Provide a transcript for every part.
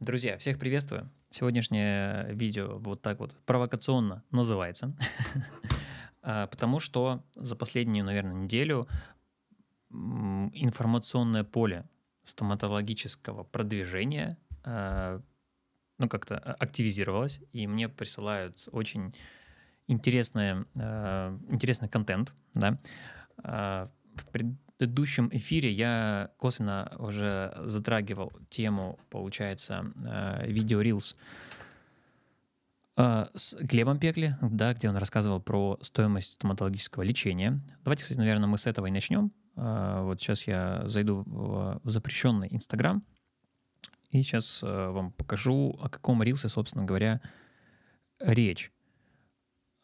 Друзья, всех приветствую. Сегодняшнее видео вот так вот провокационно называется, а, потому что за последнюю, наверное, неделю информационное поле стоматологического продвижения а, ну, как-то активизировалось, и мне присылают очень интересный, а, интересный контент, да. В предыдущем эфире я косвенно уже затрагивал тему, получается, э, видео Reels э, с Глебом Пекли, да, где он рассказывал про стоимость стоматологического лечения. Давайте, кстати, наверное, мы с этого и начнем. Э, вот сейчас я зайду в запрещенный Инстаграм и сейчас вам покажу, о каком Рилсе, собственно говоря, речь.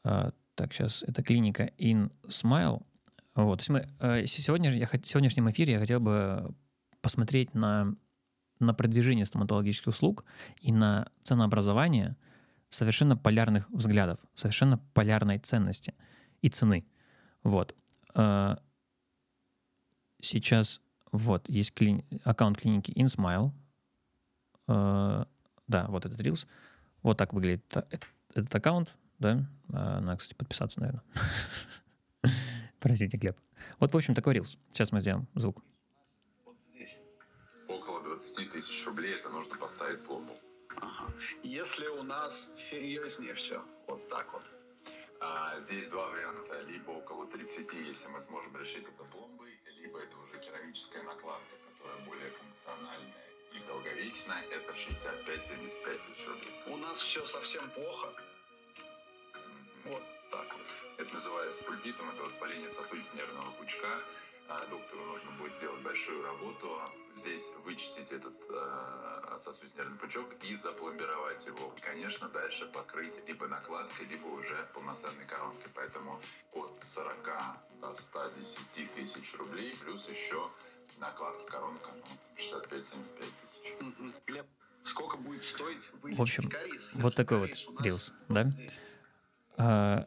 Так, сейчас это клиника InSmile. Вот, то есть мы, э, сегодня, я, в сегодняшнем эфире я хотел бы посмотреть на, на продвижение стоматологических услуг и на ценообразование совершенно полярных взглядов, совершенно полярной ценности и цены. Вот. Э, сейчас вот есть клини- аккаунт клиники InSmile. Э, да, вот этот Reels. Вот так выглядит этот аккаунт. Да? Надо, кстати, подписаться, наверное. Простите, Глеб. Вот, в общем, такой рилс. Сейчас мы сделаем звук. Вот здесь. Около 20 тысяч рублей это нужно поставить пломбу. Ага. Если у нас серьезнее все, вот так вот. А, здесь два варианта. Либо около 30, если мы сможем решить это пломбой, либо это уже керамическая накладка, которая более функциональная и долговечная. Это 65-75 тысяч рублей. У нас все совсем плохо. Вот. Это называется пульпитом, это воспаление сосудисто-нервного пучка. А, доктору нужно будет сделать большую работу, здесь вычистить этот э, сосудисто-нервный пучок и запломбировать его. Конечно, дальше покрыть либо накладкой, либо уже полноценной коронкой. Поэтому от 40 до 110 тысяч рублей, плюс еще накладка коронка, ну, 65-75 тысяч. Угу. Глеб, сколько будет стоить вылечить В общем, кариес, вот такой вот рилс, да? А,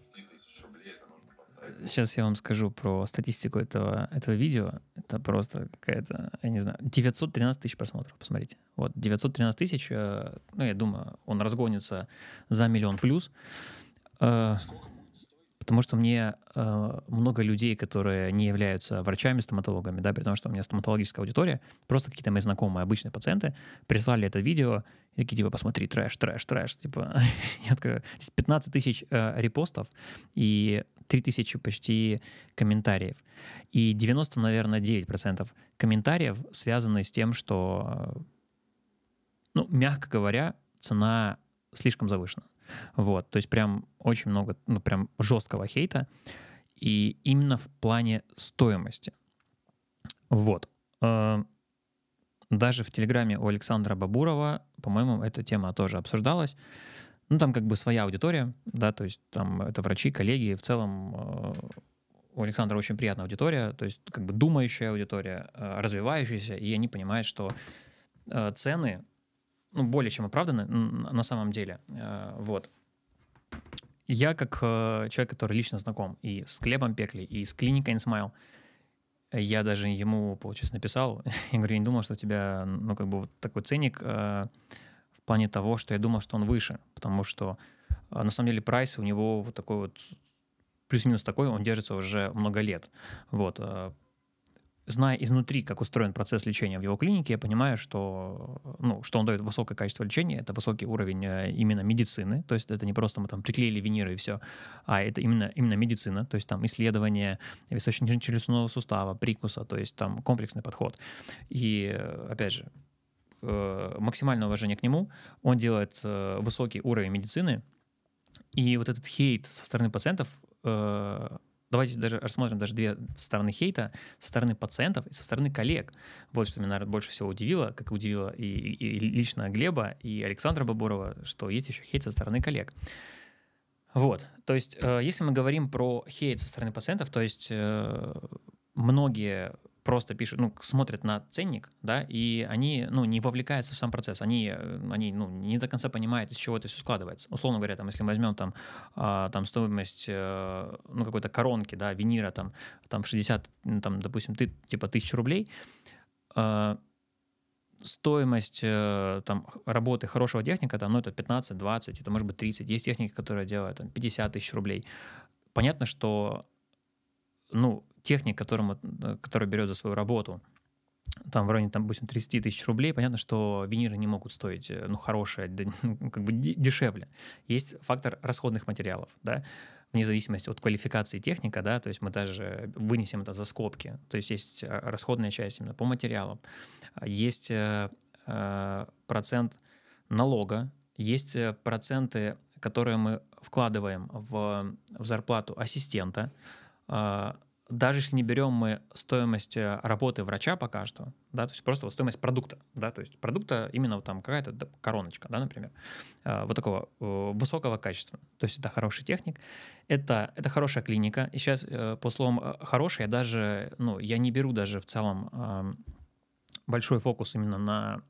Сейчас я вам скажу про статистику этого, этого видео. Это просто какая-то, я не знаю, 913 тысяч просмотров, посмотрите. Вот, 913 тысяч, э, ну, я думаю, он разгонится за миллион плюс. Э, потому что мне э, много людей, которые не являются врачами, стоматологами, да, при том, что у меня стоматологическая аудитория, просто какие-то мои знакомые, обычные пациенты прислали это видео и такие, типа, посмотри, трэш, трэш, трэш, типа, я открою. 15 тысяч э, репостов и 3000 почти комментариев. И 90, наверное, 9% комментариев связаны с тем, что, ну, мягко говоря, цена слишком завышена. Вот, то есть прям очень много, ну, прям жесткого хейта. И именно в плане стоимости. Вот. Э, даже в Телеграме у Александра Бабурова, по-моему, эта тема тоже обсуждалась. Ну, там как бы своя аудитория, да, то есть там это врачи, коллеги, в целом э, у Александра очень приятная аудитория, то есть как бы думающая аудитория, э, развивающаяся, и они понимают, что цены ну, более чем оправданы на самом деле. Вот. Я как человек, который лично знаком и с Глебом Пекли, и с клиникой InSmile, я даже ему, получается, написал, я говорю, я не думал, что у тебя, ну, как бы вот такой ценник плане того, что я думал, что он выше, потому что на самом деле прайс у него вот такой вот плюс-минус такой, он держится уже много лет. Вот. Зная изнутри, как устроен процесс лечения в его клинике, я понимаю, что, ну, что он дает высокое качество лечения, это высокий уровень э, именно медицины, то есть это не просто мы там приклеили виниры и все, а это именно, именно медицина, то есть там исследование височно-челюстного сустава, прикуса, то есть там комплексный подход. И, э, опять же, Э, максимальное уважение к нему, он делает э, высокий уровень медицины, и вот этот хейт со стороны пациентов, э, давайте даже рассмотрим даже две стороны хейта, со стороны пациентов и со стороны коллег. Вот что меня, наверное, больше всего удивило, как удивило и, и, лично Глеба, и Александра Бабурова, что есть еще хейт со стороны коллег. Вот, то есть, если мы говорим про хейт со стороны пациентов, то есть многие просто пишут, ну, смотрят на ценник, да, и они, ну, не вовлекаются в сам процесс, они, э, они, ну, не до конца понимают, из чего это все складывается. Условно говоря, там, если мы возьмем там, а, там стоимость, э, ну, какой-то коронки, да, винира, там, там 60, там, допустим, ты, типа, тысяч рублей, а, стоимость там, работы хорошего техника, там, ну, это 15, 20, это может быть 30. Есть техники, которые делают там, 50 тысяч рублей. Понятно, что ну, техник, которому, э, который берет за свою работу, там в районе, там, допустим, 30 тысяч рублей, понятно, что виниры не могут стоить, э, ну, хорошие, ну, как бы дешевле. Есть фактор расходных материалов, да, вне зависимости от квалификации техника, да, то есть мы даже вынесем это за скобки, то есть есть э, расходная часть именно по материалам, есть процент налога, есть проценты, которые мы вкладываем в, в зарплату ассистента, даже если не берем мы стоимость э, работы врача пока что, да, то есть просто вот стоимость продукта, да, то есть продукта именно вот там какая-то короночка, да, например, э, вот такого э, высокого качества, то есть это хороший техник, это, это хорошая клиника, и сейчас по словам хороший я даже, ну, я не беру даже в целом большой фокус именно на,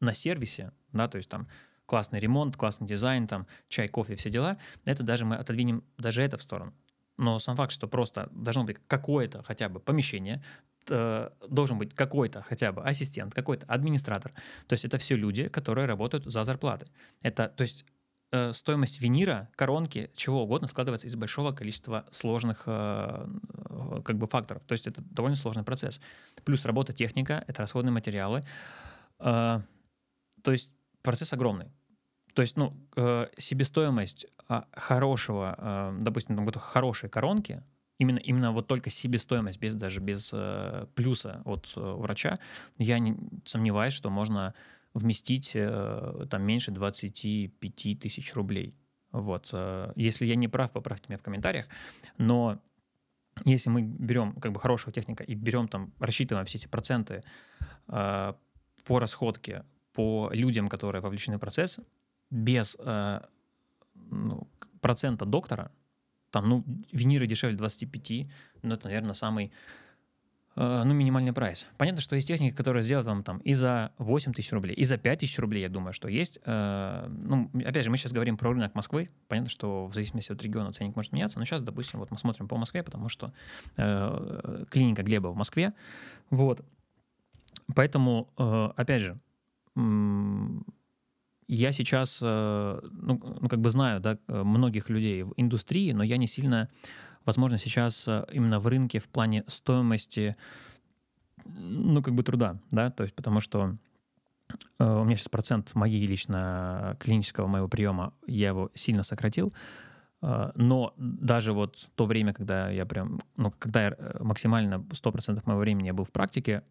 на сервисе, да, то есть там классный ремонт, классный дизайн, там чай, кофе, все дела, это даже мы отодвинем даже это в сторону. Но сам факт, что просто должно быть какое-то хотя бы помещение, должен быть какой-то хотя бы ассистент, какой-то администратор. То есть это все люди, которые работают за зарплаты. Это, то есть э, стоимость винира, коронки, чего угодно складывается из большого количества сложных э, как бы факторов. То есть это довольно сложный процесс. Плюс работа техника, это расходные материалы. Э, то есть процесс огромный. То есть, ну, э, себестоимость э, хорошего, э, допустим, там хорошей коронки, именно, именно вот только себестоимость, без, даже без э, плюса от врача, я не сомневаюсь, что можно вместить там меньше 25 тысяч рублей. Вот. Если я не прав, поправьте меня в комментариях. Но если мы берем как бы хорошего техника и берем там, рассчитываем все эти проценты э, по расходке, по людям, которые вовлечены в процесс, без э, ну, процента доктора, там, ну, виниры дешевле 25, ну, это, наверное, самый, э, ну, минимальный прайс. Понятно, что есть техника, которая сделает вам там и за 8 тысяч рублей, и за 5 тысяч рублей, я думаю, что есть. Э, ну, опять же, мы сейчас говорим про рынок Москвы. Понятно, что в зависимости от региона ценник может меняться, но сейчас, допустим, вот мы смотрим по Москве, потому что э, клиника Глеба в Москве. Вот. Поэтому, э, опять же, я сейчас, э, ну, ну, как бы знаю, да, многих людей в индустрии, но я не сильно, возможно, сейчас э, именно в рынке в плане стоимости, ну, как бы труда, да, то есть потому что э, у меня сейчас процент моей лично клинического моего приема, я его сильно сократил, но даже вот то время, когда я прям, ну, когда я максимально 100% моего времени я был в практике,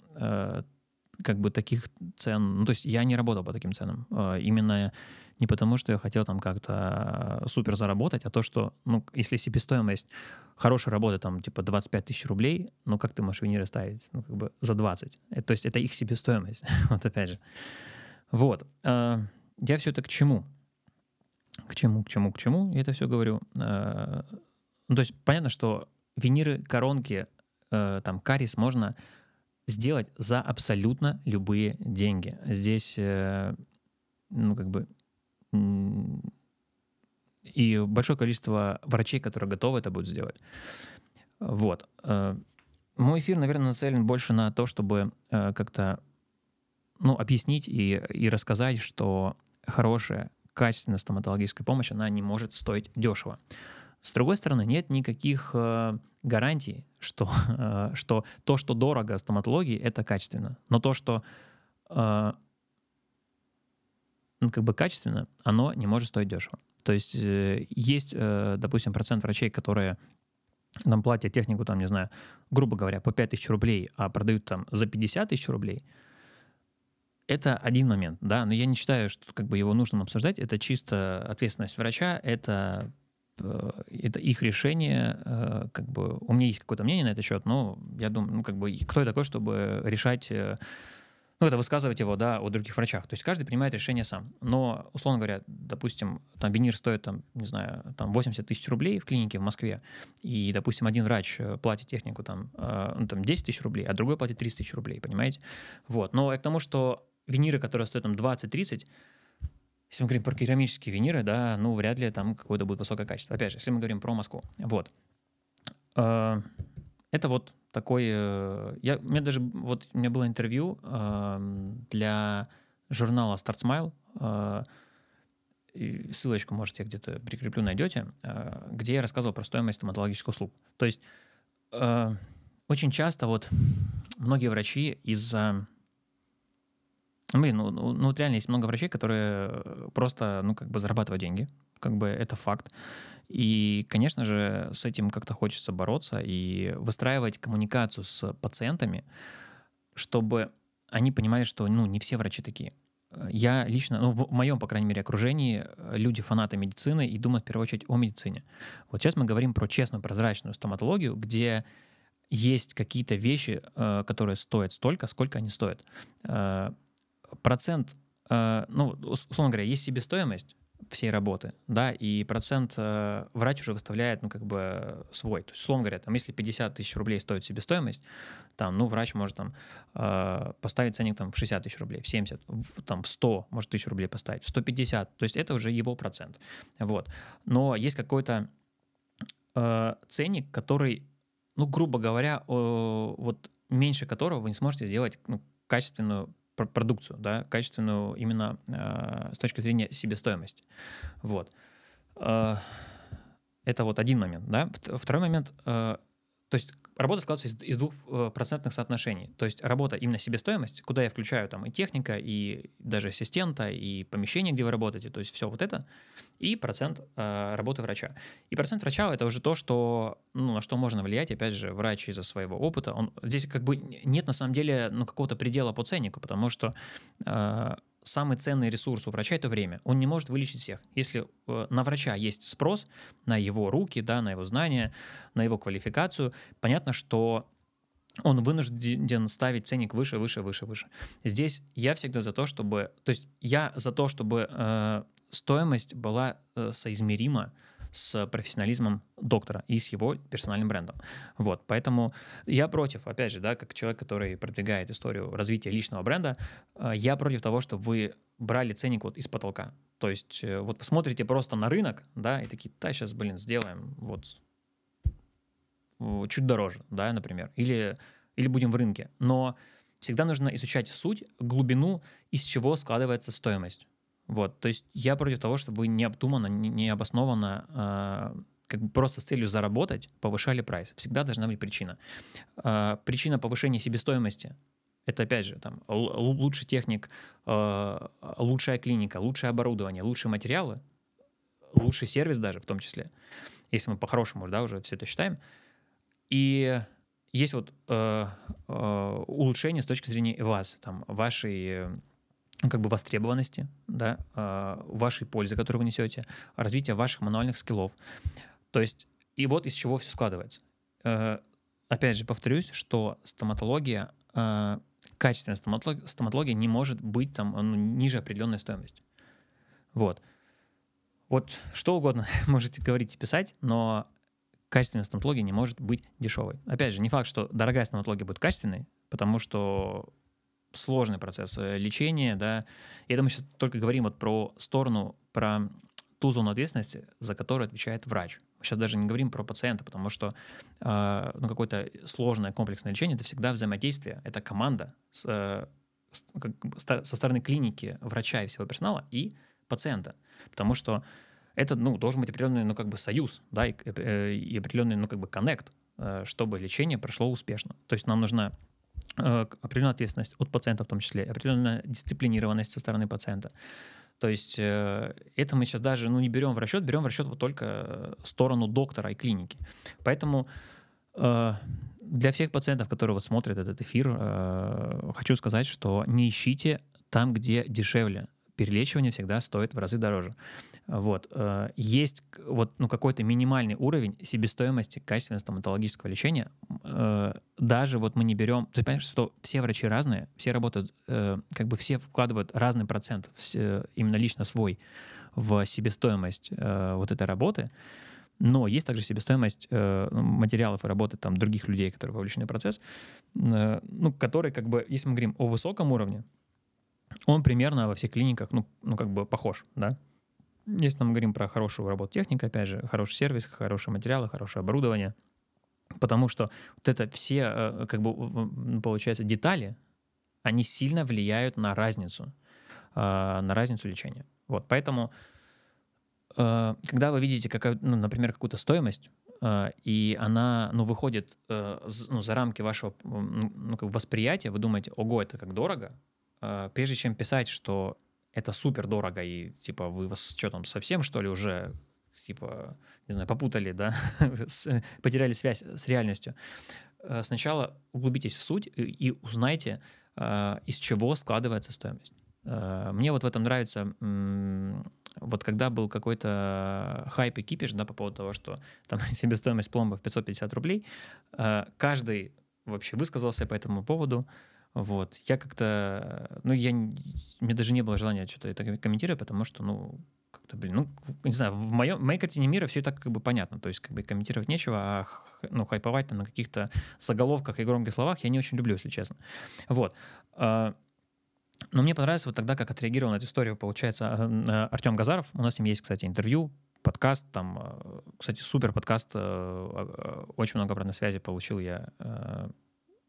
как бы таких цен, ну, то есть я не работал по таким ценам. А, именно не потому, что я хотел там как-то супер заработать, а то, что, ну, если себестоимость хорошей работы там типа 25 тысяч рублей, ну, как ты можешь виниры ставить? Ну, как бы за 20. Это, то есть это их себестоимость, вот опять же. Вот. А, я все это к чему? К чему, к чему, к чему? Я это все говорю. А, ну, то есть понятно, что виниры, коронки, там, карис можно сделать за абсолютно любые деньги. Здесь, э, ну, как бы, и большое количество врачей, которые готовы это будут сделать. Вот. Э, мой эфир, наверное, нацелен больше на то, чтобы э, как-то ну, объяснить и, и рассказать, что хорошая, качественная стоматологическая помощь, она не может стоить дешево. С другой стороны, нет никаких э, гарантий, что, э, что то, что дорого стоматологии, это качественно. Но то, что э, ну, как бы качественно, оно не может стоить дешево. То есть э, есть, э, допустим, процент врачей, которые нам платят технику, там, не знаю, грубо говоря, по 5 тысяч рублей, а продают там за 50 тысяч рублей, это один момент, да, но я не считаю, что как бы его нужно обсуждать. Это чисто ответственность врача, это это их решение, э, как бы у меня есть какое-то мнение на этот счет, но я думаю, ну как бы кто я такой, чтобы решать, э, ну это высказывать его, да, о других врачах. То есть каждый принимает решение сам. Но условно говоря, допустим, там винир стоит там, не знаю, там 80 тысяч рублей в клинике в Москве, и, допустим, один врач платит технику там, ну, там 10 тысяч рублей, а другой платит 30 тысяч рублей, понимаете? Вот. Но к тому, что виниры, которые стоят там 20-30, если мы говорим про керамические виниры, да, ну, вряд ли там какое-то будет высокое качество. Опять же, если мы говорим про Москву. Вот. Э, это вот такой... э, Я, у меня даже... Вот у меня было интервью эм, для журнала Start Smile. э, ссылочку, может, я где-то прикреплю, найдете, где я рассказывал про стоимость стоматологических услуг. То есть очень часто вот многие врачи из-за... Ну, Блин, ну, ну, ну вот реально есть много врачей, которые э, просто, ну, как бы зарабатывают деньги. Как бы это факт. И, конечно же, с этим как-то хочется бороться и выстраивать коммуникацию с пациентами, чтобы они понимали, что, ну, не все врачи такие. Э, Я лично, ну, в моем, по крайней мере, окружении э, люди фанаты медицины и думают в первую очередь о медицине. Вот сейчас мы говорим про честную, прозрачную стоматологию, где есть какие-то вещи, э, которые стоят столько, сколько они стоят. Процент, э, ну, ус- условно говоря, есть себестоимость всей работы, да, и процент э, врач уже выставляет, ну, как бы свой. То есть, условно говоря, там, если 50 тысяч рублей стоит себестоимость, там, ну, врач может там э, поставить ценник там в 60 тысяч рублей, в 70, в, там, в 100, может, тысяч рублей поставить, в 150. То есть это уже его процент. Вот. Но есть какой-то ценник, который, ну, грубо говоря, вот меньше которого вы не сможете сделать ну, качественную продукцию, да, качественную именно э, с точки зрения себестоимости. Вот. Э, это вот один момент, да. Вт- Второй момент, э, то есть работа складывается из, из двух э, процентных соотношений. То есть работа именно себестоимость, куда я включаю там и техника, и даже ассистента, и помещение, где вы работаете, то есть все вот это, и процент э, работы врача. И процент врача это уже то, что, ну, на что можно влиять, опять же, врач из-за своего опыта. Он, здесь как бы нет на самом деле ну, какого-то предела по ценнику, потому что э, самый ценный ресурс у врача это время. Он не может вылечить всех. Если э, на врача есть спрос, на его руки, да, на его знания, на его квалификацию, понятно, что он вынужден ставить ценник выше, выше, выше, выше. Здесь я всегда за то, чтобы... То есть я за то, чтобы э, стоимость была э, соизмерима с профессионализмом доктора и с его персональным брендом. Вот, поэтому я против, опять же, да, как человек, который продвигает историю развития личного бренда, э, я против того, чтобы вы брали ценник вот из потолка. То есть э, вот вы смотрите просто на рынок, да, и такие, да, сейчас, блин, сделаем вот чуть дороже, да, например, или, или будем в рынке. Но всегда нужно изучать суть, глубину, из чего складывается стоимость. Вот, то есть я против того, чтобы вы необдуманно, не- необоснованно, э, как бы просто с целью заработать, повышали прайс. Всегда должна быть причина. Э, причина повышения себестоимости – это, опять же, там, лучший техник, э, лучшая клиника, лучшее оборудование, лучшие материалы, лучший сервис даже в том числе, если мы по-хорошему да, уже все это считаем. И есть вот э, э, улучшение с точки зрения вас, там, вашей как бы востребованности, да, э, вашей пользы, которую вы несете, развития ваших мануальных скиллов. То есть, и вот из чего все складывается. Э, опять же, повторюсь, что стоматология, э, качественная стоматология, стоматология не может быть там ну, ниже определенной стоимости. Вот. Вот что угодно можете говорить и писать, но качественная стоматология не может быть дешевой. Опять же, не факт, что дорогая стоматология будет качественной, потому что сложный процесс э, лечения, да. И это мы сейчас только говорим вот про сторону, про ту зону ответственности, за которую отвечает врач. Мы сейчас даже не говорим про пациента, потому что э, ну, какое-то сложное комплексное лечение — это всегда взаимодействие, это команда с, э, с- как со стороны клиники, врача и всего персонала и пациента. Потому что это, ну, должен быть определенный, ну, как бы союз, да, и, э, и определенный, ну, как бы коннект, э, чтобы лечение прошло успешно. То есть нам нужна определенная ответственность от пациента в том числе, определенная дисциплинированность со стороны пациента. То есть э, это мы сейчас даже ну, не берем в расчет, берем в расчет вот только э, сторону доктора и клиники. Поэтому э, для всех пациентов, которые вот смотрят этот эфир, э, хочу сказать, что не ищите там, где дешевле. Перелечивание всегда стоит в разы дороже. Вот. э, Есть вот, ну, какой-то минимальный уровень себестоимости качественного стоматологического лечения. Э, Даже вот мы не берем... Ты понимаешь, что все врачи разные, все работают, э, как бы все вкладывают разный процент, именно лично свой, в себестоимость вот этой работы. Но есть также себестоимость э, материалов и работы там, других людей, которые вовлечены в процесс, э, ну, который, как бы, если мы говорим о высоком уровне, он примерно во всех клиниках, ну, ну как бы похож, да. Если мы говорим про хорошую работу техника, опять же, хороший сервис, хорошие материалы, хорошее оборудование, Потому что вот это все, э, как бы, получается, детали, они сильно влияют на разницу, э, на разницу лечения. Вот, поэтому, э, когда вы видите, какая, ну, например, какую-то стоимость, и она, ну, выходит ну, за рамки вашего ну, как восприятия, вы думаете, ого, это как дорого, прежде чем писать, что это супер дорого, и типа вы вас что там совсем что ли уже типа, не знаю, попутали, да, потеряли связь с реальностью. Э, сначала углубитесь в суть и узнайте, э, из чего складывается стоимость. Мне вот в этом нравится, вот когда был какой-то хайп и кипиш, да, по поводу того, что там себестоимость пломбы в 550 рублей, каждый вообще высказался по этому поводу, вот. Я как-то, ну, я, мне даже не было желания что-то это комментировать, потому что, ну, как-то, блин, ну, не знаю, в, моем, в моей картине мира все так как бы понятно, то есть как бы комментировать нечего, а ну, хайповать на каких-то заголовках и громких словах я не очень люблю, если честно. Вот. А, но мне понравилось вот тогда, как отреагировал на эту историю, получается, а, Артем Газаров. У нас с ним есть, кстати, интервью, подкаст. Там, а, кстати, супер подкаст. Очень много обратной связи получил я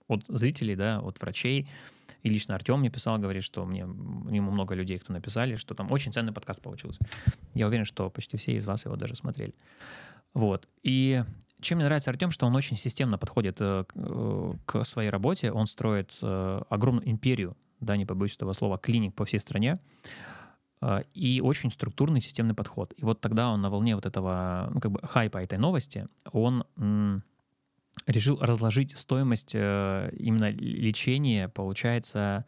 от зрителей, да, от врачей. И лично Артем мне писал, говорит, что мне, ему много людей, кто написали, что там очень ценный подкаст получился. Я уверен, что почти все из вас его даже смотрели. Вот. И чем мне нравится Артем, что он очень системно подходит э, э, к своей работе. Он строит э, огромную империю, да, не побоюсь этого слова, клиник по всей стране. И очень структурный системный подход. И вот тогда он на волне вот этого, ну, как бы хайпа этой новости, он решил разложить стоимость э, именно лечения, получается,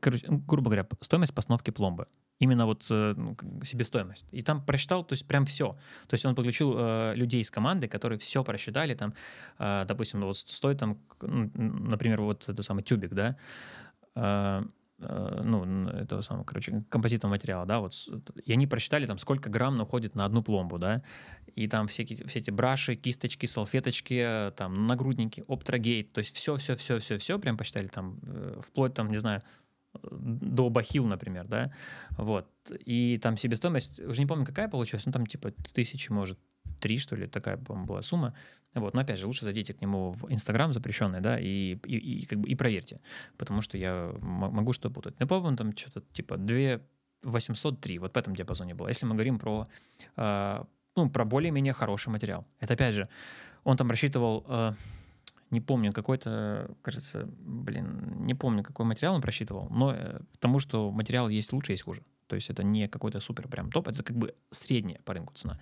короче, грубо говоря, стоимость постановки пломбы. Именно вот э, ну, себестоимость. И там просчитал, то есть прям все. То есть он подключил э, людей из команды, которые все просчитали, там, э, допустим, вот стоит там, например, вот этот самый тюбик, да, э, Э, ну, этого самого, короче, композитного материала, да, вот, и они просчитали там, сколько грамм уходит на одну пломбу, да, и там все, все эти браши, кисточки, салфеточки, там, нагрудники, оптрогейт, то есть все-все-все-все-все прям посчитали там, э, вплоть там, не знаю, до бахил, например, да, вот, и там себестоимость, уже не помню, какая получилась, ну, там, типа, тысячи, может, три, что ли, такая, по-моему, была сумма. Вот, но опять же, лучше зайдите к нему в Инстаграм запрещенный, да, и, и, и, как бы, и проверьте, потому что я могу что путать. Ну, по-моему, там что-то типа 2 803, вот в этом диапазоне было. Если мы говорим про, э, ну, про более-менее хороший материал. Это, опять же, он там рассчитывал, э, не помню, какой-то, кажется, блин, не помню, какой материал он просчитывал, но э, потому что материал есть лучше, есть хуже. То есть это не какой-то супер прям топ, это как бы средняя по рынку цена.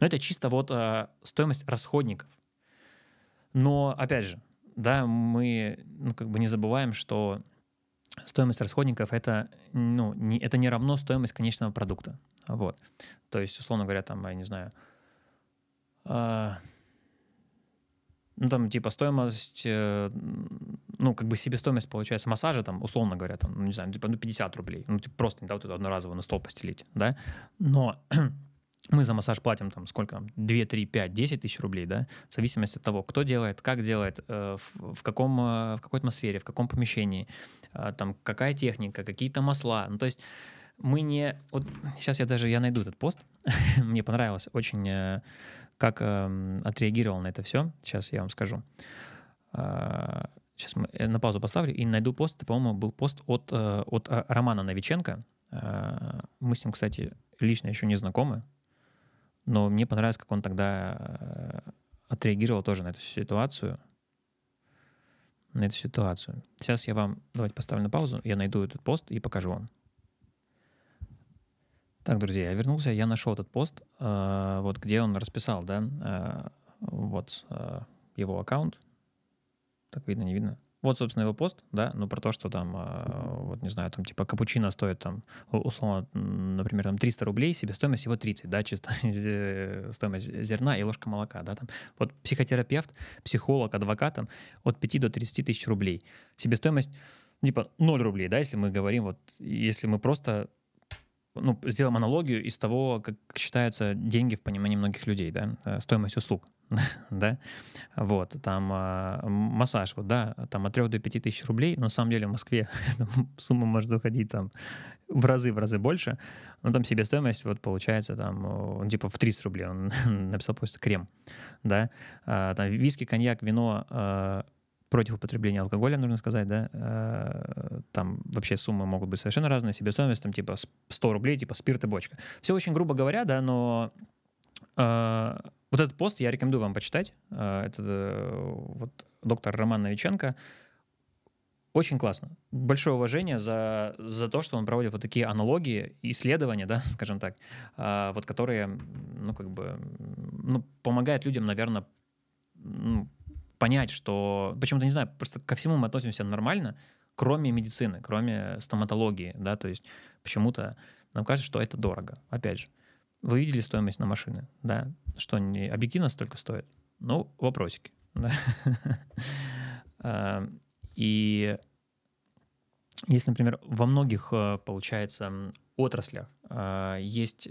Но это чисто вот э, стоимость расходников. Но, опять же, да, мы ну, как бы не забываем, что стоимость расходников это, ну, не, это не равно стоимость конечного продукта. Вот. То есть, условно говоря, там, я не знаю, э, ну, там, типа, стоимость, э, ну, как бы себестоимость, получается, массажа, там, условно говоря, там, ну, не знаю, типа, ну, 50 рублей. Ну, типа, просто, да, вот это одноразово на стол постелить, да. Но мы за массаж платим там сколько, 2, 3, 5, 10 тысяч рублей, да, в зависимости от того, кто делает, как делает, э, в, каком, э, в какой атмосфере, в каком помещении, э, там какая техника, какие-то масла. Ну, то есть мы не... Вот сейчас я даже, я найду этот пост, мне понравилось очень, как э, отреагировал на это все. Сейчас я вам скажу. Сейчас на паузу поставлю и найду пост. Это, по-моему, был пост от, от Романа Новиченко. Мы с ним, кстати, лично еще не знакомы. Но мне понравилось, как он тогда э, отреагировал тоже на эту ситуацию. На эту ситуацию. Сейчас я вам, давайте поставлю на паузу, я найду этот пост и покажу вам. Так, друзья, я вернулся, я нашел этот пост, э, вот где он расписал, да, э, вот его аккаунт. Так видно, не видно? Вот, собственно, его пост, да, ну, про то, что там, э, вот, не знаю, там, типа, капучино стоит, там, условно, например, там, 300 рублей, себестоимость его 30, да, чисто стоимость зерна и ложка молока, да, там. Вот психотерапевт, психолог, адвокат, там, от 5 до 30 тысяч рублей. Себестоимость, типа, 0 рублей, да, если мы говорим, вот, если мы просто ну, сделаем аналогию из того, как считаются деньги в понимании многих людей, да, э, стоимость услуг, да, вот, там э, массаж, вот, да, там от 3 до 5 тысяч рублей, но на самом деле в Москве сумма может уходить там в разы, в разы больше, но там себестоимость вот получается там, он типа в 300 рублей, он написал просто крем, да, а, там виски, коньяк, вино, э, против употребления алкоголя, нужно сказать, да, э, там вообще суммы могут быть совершенно разные, себестоимость там типа 100 рублей, типа спирт и бочка. Все очень грубо говоря, да, но э, вот этот пост я рекомендую вам почитать. Э, это вот доктор Роман Новиченко. Очень классно. Большое уважение за, за то, что он проводит вот такие аналогии, исследования, да, скажем так, вот которые, ну, как бы, ну, помогают людям, наверное, ну, понять, что... Почему-то, не знаю, просто ко всему мы относимся нормально, кроме медицины, кроме стоматологии, да, то есть почему-то нам кажется, что это дорого. Опять же, вы видели стоимость на машины, да, что не объективно столько стоит? Ну, вопросики. А, и если, например, во многих, э, получается, отраслях а, есть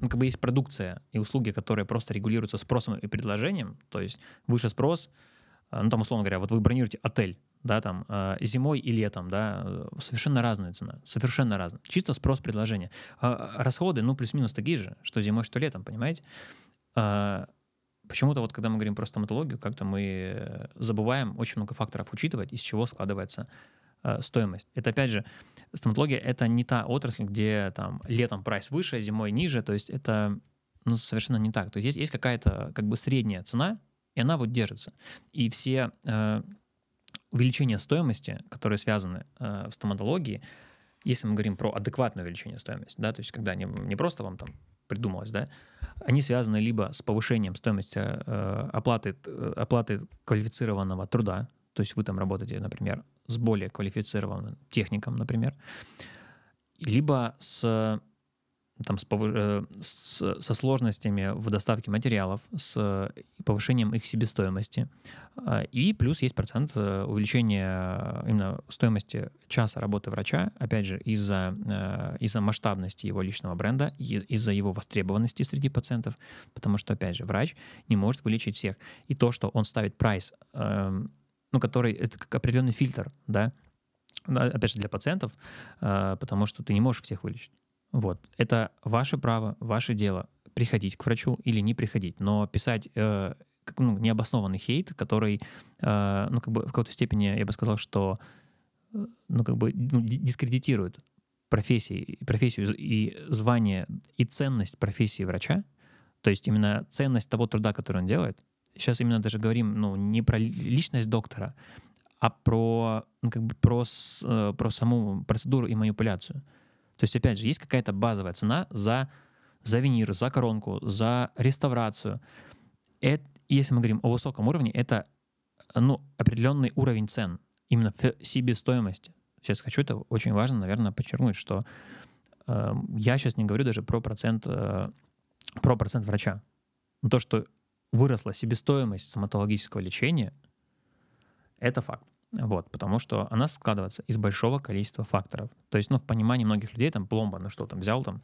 ну, как бы есть продукция и услуги, которые просто регулируются спросом и предложением, то есть выше спрос, а, ну там условно говоря, вот вы бронируете отель, да, там а, зимой и летом, да, э, совершенно разная цена, совершенно разная, чисто спрос предложения, а расходы, ну плюс-минус такие же, что зимой, что летом, понимаете? Почему-то вот когда мы говорим про стоматологию, как-то мы забываем очень много факторов учитывать, из чего складывается э, стоимость. Это опять же, стоматология это не та отрасль, где там летом прайс выше, зимой ниже, то есть это ну, совершенно не так. То есть есть, есть какая-то как бы средняя цена, и она вот держится. И все э, увеличения стоимости, которые связаны э, в стоматологии, если мы говорим про адекватное увеличение стоимости, да, то есть когда не, не просто вам там придумалось, да, они связаны либо с повышением стоимости э, оплаты, э, оплаты квалифицированного труда, то есть вы там работаете, например, с более квалифицированным техником, например, либо с там, с, э, с, со сложностями в доставке материалов, с повышением их себестоимости. А, и плюс есть процент э, увеличения именно стоимости часа работы врача, опять же, из-за э, из масштабности его личного бренда, из-за его востребованности среди пациентов, потому что, опять же, врач не может вылечить всех. И то, что он ставит прайс эм, ну, который это как определенный фильтр, да, опять же, для пациентов, а, потому что ты не можешь всех вылечить. Вот. Это ваше право, ваше дело приходить к врачу или не приходить, но писать э, ну, необоснованный хейт, который, э, ну, как бы в какой-то степени, я бы сказал, что, э, ну, как бы ну, дискредитирует профессии, профессию и звание, и ценность профессии врача, то есть именно ценность того труда, который он делает, сейчас именно даже говорим, ну, не про личность доктора, а про, ну, как бы про, э, про саму процедуру и манипуляцию. То есть, опять же, есть какая-то базовая цена за, за винир, за коронку, за реставрацию. Это, если мы говорим о высоком уровне, это ну, определенный уровень цен, именно себестоимости. Сейчас хочу это очень важно, наверное, подчеркнуть, что э, я сейчас не говорю даже про процент, э, про процент врача. Но то, что выросла себестоимость стоматологического лечения, это факт. Вот, потому что она складывается из большого количества факторов. То есть, ну, в понимании многих людей, там, пломба, ну что там, взял там,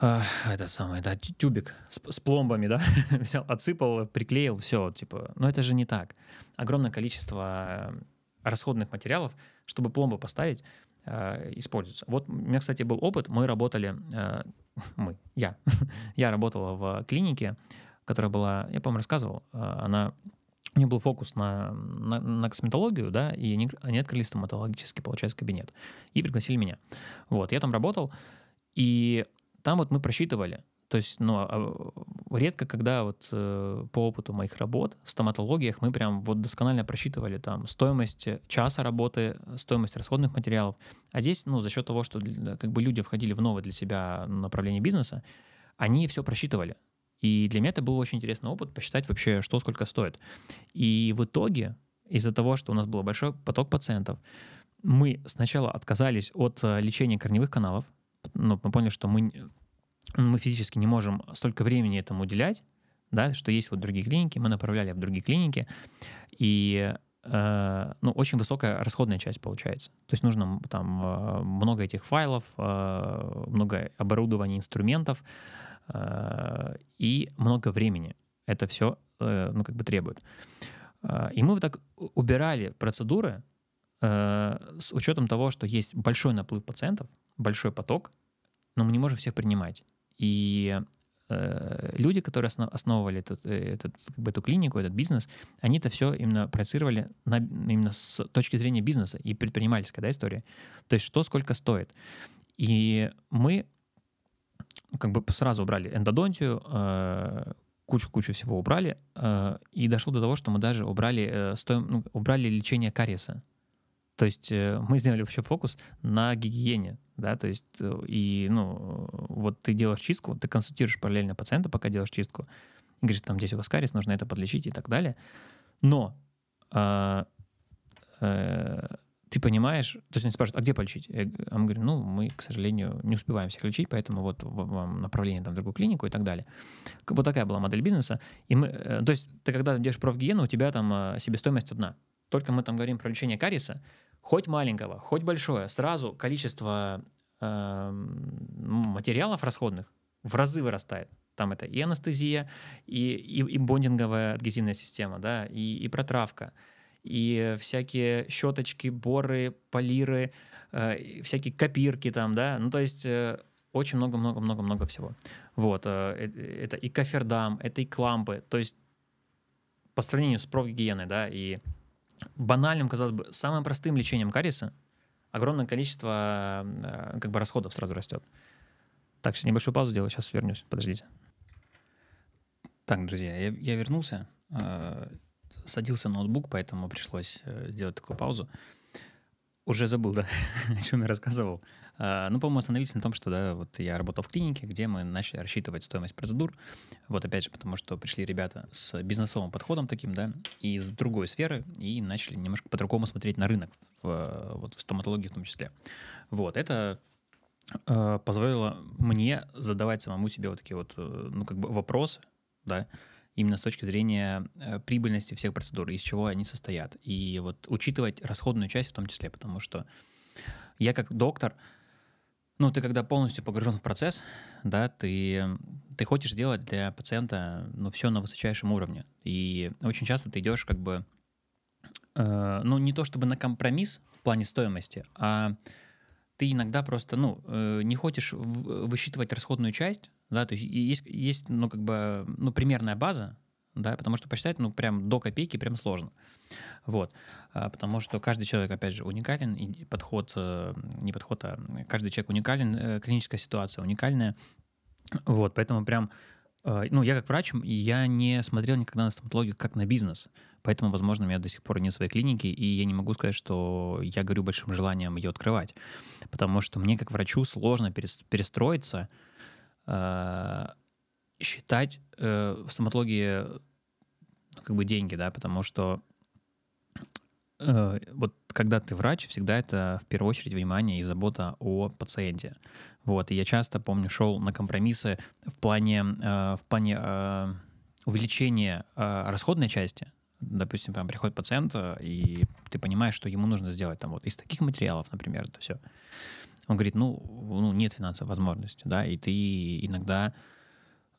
это самое, да, тюбик с, с пломбами, да, взял, отсыпал, приклеил, все, типа, но это же не так. Огромное количество расходных материалов, чтобы пломбу поставить, э, используется. Вот у меня, кстати, был опыт, мы работали, э, мы, я, я работала в клинике, которая была, я, по-моему, рассказывал, э, она у них был фокус на, на, на косметологию, да, и они, они открыли стоматологический, получается, кабинет. И пригласили меня. Вот, я там работал, и там вот мы просчитывали, то есть, ну, а, редко, когда вот э, по опыту моих работ в стоматологиях мы прям вот досконально просчитывали там стоимость часа работы, стоимость расходных материалов. А здесь, ну, за счет того, что как бы люди входили в новое для себя направление бизнеса, они все просчитывали. И для меня это был очень интересный опыт, посчитать вообще, что сколько стоит. И в итоге, из-за того, что у нас был большой поток пациентов, мы сначала отказались от э, лечения корневых каналов, но мы поняли, что мы, мы физически не можем столько времени этому уделять, да, что есть вот другие клиники, мы направляли в другие клиники, и э, ну, очень высокая расходная часть получается. То есть нужно там э, много этих файлов, э, много оборудования, инструментов и много времени. Это все, э, ну, как бы требует. Э, И мы вот так убирали процедуры э, с учетом того, что есть большой наплыв пациентов, большой поток, но мы не можем всех принимать. И э, люди, которые осно- основывали этот, э, этот, как бы эту клинику, этот бизнес, они это все именно проецировали на, именно с точки зрения бизнеса и предпринимательской да, истории. То есть что сколько стоит. И мы как бы сразу убрали эндодонтию, э, кучу-кучу всего убрали, э, и дошло до того, что мы даже убрали, э, стоим- ну, убрали лечение кариеса. То есть мы сделали вообще фокус на гигиене, да, то есть и, ну, вот ты делаешь чистку, ты консультируешь параллельно пациента, пока делаешь чистку, говоришь, там здесь у вас кариес, нужно это подлечить и так далее, но ты понимаешь, то есть они спрашивают, а где полечить? Я а мы говорим, ну, мы, к сожалению, не успеваем всех лечить, поэтому вот вам направление там, в другую клинику и так далее. Вот такая была модель бизнеса. И мы, э, то есть ты когда делаешь профгигиену, у тебя там э, себестоимость одна. Только мы там говорим про лечение кариеса, хоть маленького, хоть большое, сразу количество ну, материалов расходных в разы вырастает. Там это и анестезия, и, и, и бондинговая адгезивная система, да, и, и протравка, и всякие щеточки, боры, полиры, э, всякие копирки там, да, ну то есть э, очень много-много-много-много всего. Вот, э, э, это и кофердам, это и клампы, то есть по сравнению с профгигиеной, да, и банальным, казалось бы, самым простым лечением кариеса огромное количество э, как бы расходов сразу растет. Так, сейчас небольшую паузу сделаю, сейчас вернусь, подождите. Так, друзья, я, я вернулся, э, садился ноутбук, поэтому пришлось э, сделать такую паузу. Уже забыл, да, о чем я рассказывал. А, Ну, по-моему, остановились на том, что, да, вот я работал в клинике, где мы начали рассчитывать стоимость процедур. Вот опять же, потому что пришли ребята с бизнесовым подходом таким, да, из другой сферы, и начали немножко по-другому смотреть на рынок, в, вот в стоматологии в том числе. Вот, это э, позволило мне задавать самому себе вот такие вот, э, ну, как бы вопросы, да, именно с точки зрения э, прибыльности всех процедур, из чего они состоят. И вот учитывать расходную часть в том числе, потому что я как доктор, ну, ты когда полностью погружен в процесс, да, ты, ты хочешь сделать для пациента, ну, все на высочайшем уровне. И очень часто ты идешь как бы, э, ну, не то чтобы на компромисс в плане стоимости, а ты иногда просто, ну, э, не хочешь высчитывать расходную часть, да, то есть есть, есть, ну, как бы, ну, примерная база, да, потому что посчитать, ну, прям до копейки прям сложно. Вот. А, Потому что каждый человек, опять же, уникален, и подход, э, не подход, а каждый человек уникален, э, клиническая ситуация уникальная. Вот, поэтому прям, э, ну, я как врач, я не смотрел никогда на стоматологию как на бизнес. Поэтому, возможно, у меня до сих пор нет своей клиники, и я не могу сказать, что я горю большим желанием ее открывать. Потому что мне, как врачу, сложно перес- перестроиться, считать э, в стоматологии ну, как бы деньги, да, потому что э, вот когда ты врач, всегда это в первую очередь внимание и забота о пациенте. Вот, и я часто, помню, шел на компромиссы в плане, э, в плане э, увеличения э, расходной части. Допустим, там приходит пациент, э, и ты понимаешь, что ему нужно сделать там вот из таких материалов, например, это все. Он говорит, ну, ну нет финансовой возможности, да, и ты иногда,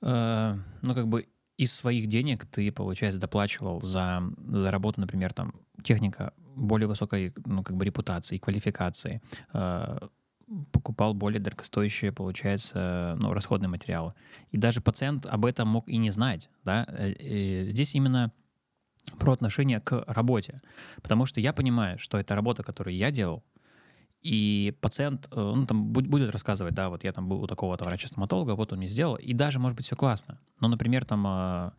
э, ну, как бы из своих денег ты, получается, доплачивал за, за работу, например, там, техника более высокой, ну, как бы репутации, квалификации, э, покупал более дорогостоящие, получается, ну, расходные материалы. И даже пациент об этом мог и не знать, да. Э, э, Здесь именно про отношение к работе. Потому что я понимаю, что это работа, которую я делал, и пациент, э, ну, там буд- будет рассказывать, да, вот я там был у такого-то врача-стоматолога, вот он мне сделал, и даже, может быть, все классно. Но, например, там, э,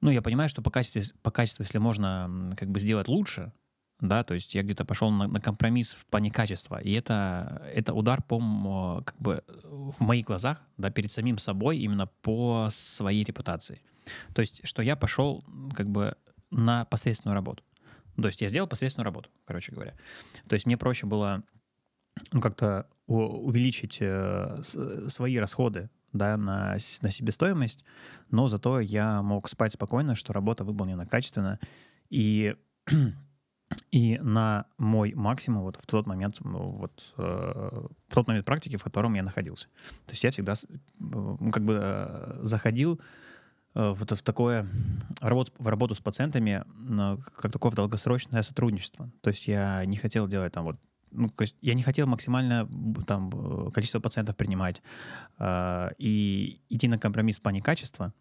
ну, я понимаю, что по качеству, по качеству, если можно как бы сделать лучше, да, то есть я где-то пошел на, на компромисс в плане качества, и это, это удар по, как бы, в моих глазах, да, перед самим собой, именно по своей репутации. То есть, что я пошел, как бы, на посредственную работу. То есть я сделал посредственную работу, короче говоря. То есть мне проще было ну, как-то увеличить э, свои расходы да, на, на себестоимость, но зато я мог спать спокойно, что работа выполнена качественно. И и на мой максимум вот в тот момент, ну, вот э, в тот момент практики, в котором я находился. То есть я всегда ну, как бы э, заходил э, в, в такое работу, в работу с пациентами как такое долгосрочное сотрудничество. То есть я не хотел делать там вот ну, я не хотел максимально там количество пациентов принимать э, и идти на компромисс в плане качества,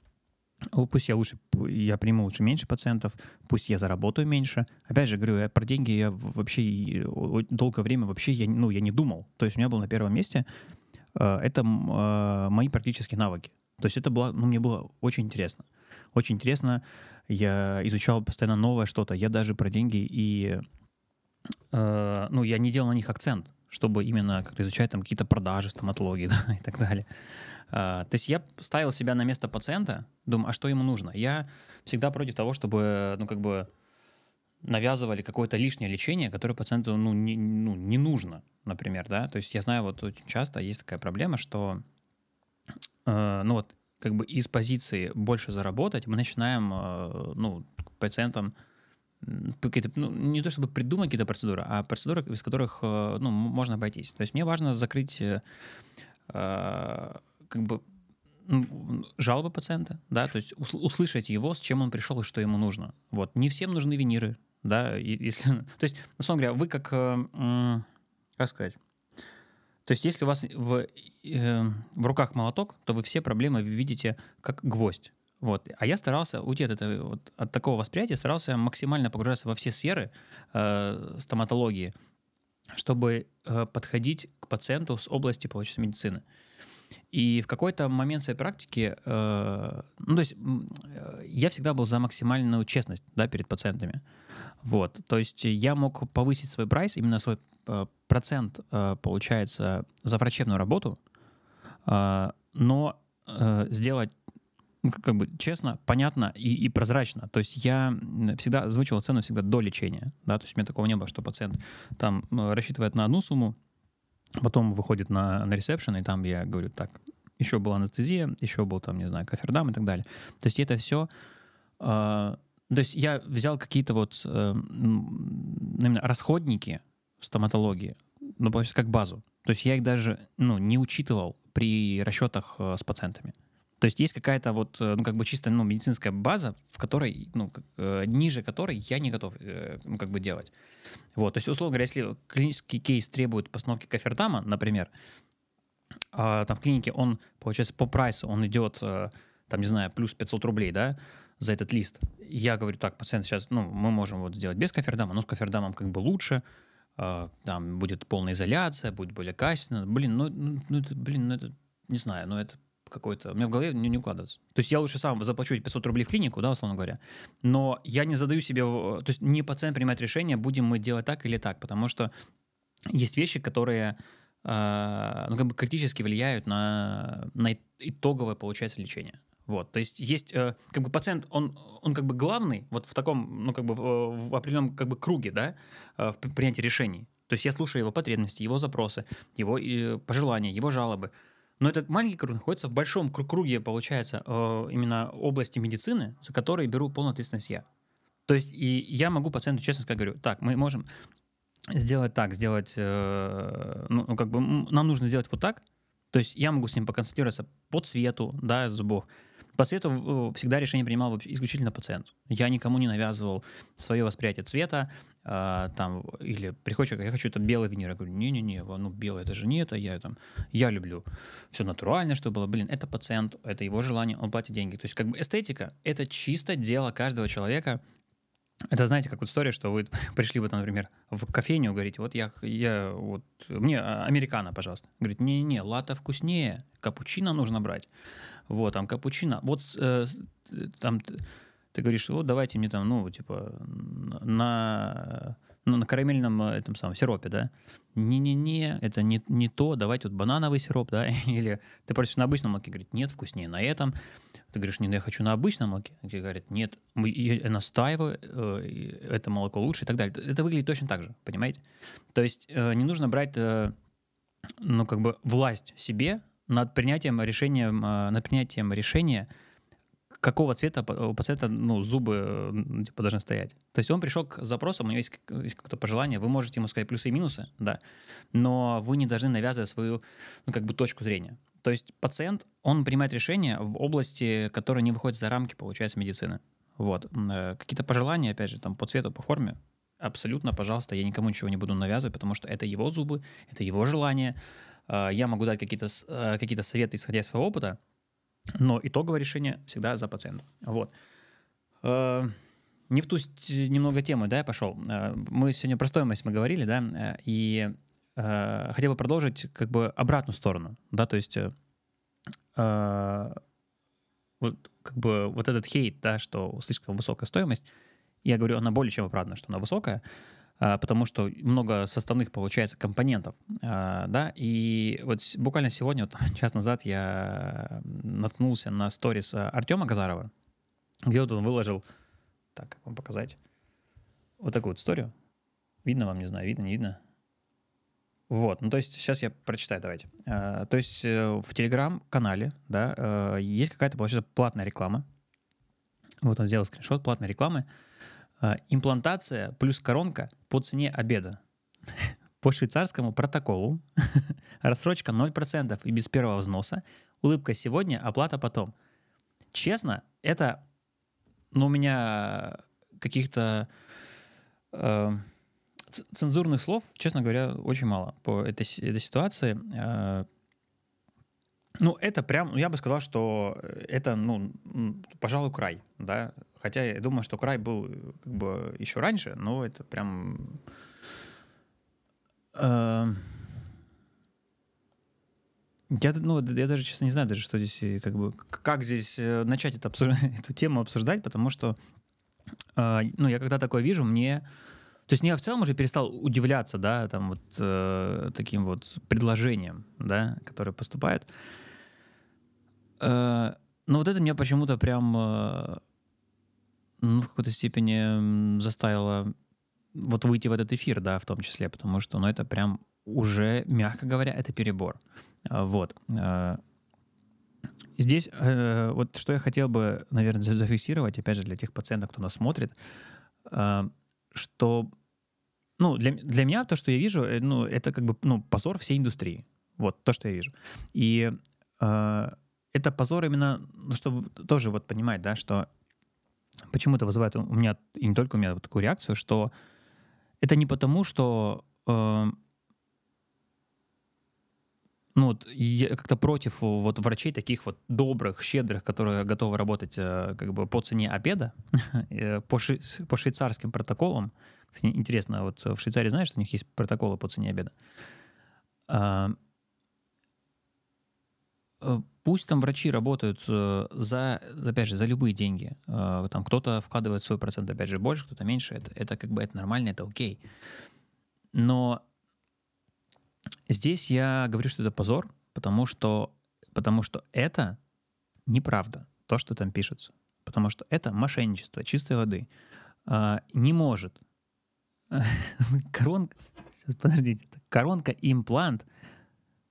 пусть я лучше, я приму лучше меньше пациентов, пусть я заработаю меньше. Опять же, говорю, я про деньги я вообще долгое время вообще я, ну, я не думал. То есть у меня был на первом месте э, это э, мои практические навыки. То есть это было, ну, мне было очень интересно. Очень интересно. Я изучал постоянно новое что-то. Я даже про деньги и, э, ну, я не делал на них акцент, чтобы именно как-то изучать там какие-то продажи, стоматологии да, и так далее. А, то есть я ставил себя на место пациента, думаю, а что ему нужно? Я всегда против того, чтобы, ну, как бы навязывали какое-то лишнее лечение, которое пациенту, ну, не, ну, не нужно, например, да. То есть я знаю, вот очень часто есть такая проблема, что, э, ну, вот, как бы из позиции больше заработать мы начинаем, э, ну, пациентам какие-то, ну, не то чтобы придумать какие-то процедуры, а процедуры, без которых, э, ну, можно обойтись. То есть мне важно закрыть э, как бы жалобы пациента, да, то есть услышать его, с чем он пришел и что ему нужно. Вот. Не всем нужны виниры, да, если... То есть, на самом деле, вы как... Э, как сказать? То есть, если у вас в, э, в руках молоток, то вы все проблемы видите как гвоздь. Вот. А я старался уйти от, этого, вот, от такого восприятия, старался максимально погружаться во все сферы э, стоматологии, чтобы э, подходить к пациенту с области, получается, медицины. И в какой-то момент своей практики, э, ну, то есть э, я всегда был за максимальную честность, да, перед пациентами. Вот, то есть я мог повысить свой прайс, именно свой э, процент, э, получается, за врачебную работу, э, но э, сделать ну, как бы честно, понятно и, и прозрачно. То есть я всегда озвучивал цену всегда до лечения, да, то есть у меня такого не было, что пациент там э, рассчитывает на одну сумму, Потом выходит на, на ресепшн, и там я говорю, так, еще была анестезия, еще был там, не знаю, кафердам и так далее. То есть это все... Э, а, то есть я взял какие-то вот э, именно расходники в стоматологии, ну, как базу. То есть я их даже ну, не учитывал при расчетах э, с пациентами. То есть есть какая-то вот, э, ну, как бы чисто, ну, медицинская база, в которой, ну, э, ниже которой я не готов, э, ну, как бы делать. Вот, то есть, условно говоря, если клинический кейс требует постановки кафертама, например, э, там в клинике он, получается, по прайсу он идет, там, не знаю, плюс 500 рублей, да, за этот лист. Я говорю, так, пациент, сейчас, ну, мы можем вот сделать без кафердама, но с кафердамом как бы лучше, э, там будет полная изоляция, будет более качественно. Блин, ну, ну, ну это, блин, ну, это, не знаю, но это какой-то... Меня в голове не, не укладывается. То есть я лучше сам заплачу 500 рублей в клинику, да, условно говоря, но я не задаю себе... То есть не пациент принимает решение, будем мы делать так или так, потому что есть вещи, которые э, ну, как бы критически влияют на, на итоговое, получается, лечение. Вот, то есть есть э, как бы пациент, он, он как бы главный вот в таком, ну как бы в, в определенном как бы круге, да, э, в принятии решений. То есть я слушаю его потребности, его запросы, его э, пожелания, его жалобы. Но этот маленький круг находится в большом круге, получается, э, именно области медицины, за которые беру полную ответственность я. То есть и я могу пациенту честно сказать, говорю, так, мы можем сделать так, сделать, э, ну, ну, как бы нам нужно сделать вот так. То есть я могу с ним поконсультироваться по цвету, да, зубов, по цвету э, всегда решение принимал исключительно пациент. Я никому не навязывал свое восприятие цвета, э, там, или приходит я хочу это белый винир. Я говорю, не-не-не, ну белый это же не это, я там, я люблю все натуральное, что было. Блин, это пациент, это его желание, он платит деньги. То есть как бы эстетика — это чисто дело каждого человека, это, знаете, как вот история, что вы пришли бы, например, в кофейню, говорите, вот я, я вот, мне а, американо, пожалуйста. Говорит, не-не, лата вкуснее, капучино нужно брать вот, там, капучино, вот э, там ты говоришь, вот давайте мне там, ну, типа, на, ну, на карамельном э, этом самом сиропе, да, не-не-не, это не, не то, давайте вот банановый сироп, да, или ты просишь на обычном молоке, говорит, нет, вкуснее на этом, ты говоришь, нет, я хочу на обычном молоке, тебе говорят, нет, я настаиваю, э, это молоко лучше и так далее. Это выглядит точно так же, понимаете? То есть э, не нужно брать, ну, как бы власть себе над принятием решения, над принятием решения какого цвета у пациента ну, зубы типа, должны стоять. То есть он пришел к запросам, у него есть, есть какое-то пожелание, вы можете ему сказать плюсы и минусы, да, но вы не должны навязывать свою ну, как бы точку зрения. То есть пациент, он принимает решение в области, которая не выходит за рамки, получается, медицины. Вот. Э, какие-то пожелания, опять же, там по цвету, по форме, абсолютно, пожалуйста, я никому ничего не буду навязывать, потому что это его зубы, это его желание. Э, я могу дать какие-то э, какие советы, исходя из своего опыта, но итоговое решение всегда за пациентом. Вот. Не в ту немного тему, да, я пошел. Мы сегодня про стоимость мы говорили, да, и хотел бы продолжить как бы обратную сторону, да, то есть вот как бы вот этот хейт, да, что слишком высокая стоимость, я говорю, она более чем оправдана, что она высокая, потому что много составных получается компонентов, а, да, и вот буквально сегодня, вот час назад я наткнулся на сторис Артема Газарова, где вот он выложил, так, как вам показать, вот такую вот историю. Видно вам, не знаю, видно, не видно? Вот, ну то есть сейчас я прочитаю, давайте. То есть uh, в Телеграм-канале, да, uh, есть какая-то, получается, платная реклама. Вот он сделал скриншот платной рекламы. Имплантация плюс коронка по цене обеда. По швейцарскому протоколу рассрочка 0% и без первого взноса. Улыбка сегодня, оплата потом. Честно, это, ну, у меня каких-то цензурных слов, честно говоря, очень мало по этой, этой ситуации. А, ну, это прям, я бы сказал, что это, ну, пожалуй, край, да. Хотя я думаю, что край был как бы еще раньше, но это прям... Э, я, ну, я даже, честно, не знаю даже, что здесь, как бы, как здесь э, начать это обсуждать, эту тему обсуждать, потому что, э, ну, я когда такое вижу, мне то есть я в целом уже перестал удивляться, да, там вот э, таким вот предложением, да, которые поступают. Э, но вот это меня почему-то прям, э, ну, в какой-то степени заставило вот выйти в этот эфир, да, в том числе, потому что, ну, это прям уже, мягко говоря, это перебор. Э, вот. Э, здесь э, вот что я хотел бы, наверное, зафиксировать, опять же, для тех пациентов, кто нас смотрит, э, что, ну, для, для меня то, что я вижу, э, ну, это как бы, ну, позор всей индустрии. Вот, то, что я вижу. И это позор именно, ну, чтобы тоже вот понимать, да, что почему это вызывает у меня, и не только у меня, вот такую реакцию, что это не потому, что э, ну вот я как-то против вот врачей таких вот добрых, щедрых, которые готовы работать э, как бы по цене обеда, э, по, ши, по швейцарским протоколам. Интересно, вот в Швейцарии знаешь, что у них есть протоколы по цене обеда. А, э, пусть там врачи работают за, опять же, за любые деньги. Там кто-то вкладывает свой процент, опять же, больше, кто-то меньше. Это, это как бы это нормально, это окей. Но Здесь я говорю, что это позор, потому что, потому что это неправда, то, что там пишется. Потому что это мошенничество чистой воды. А, не может. Коронка, сейчас, подождите, коронка имплант,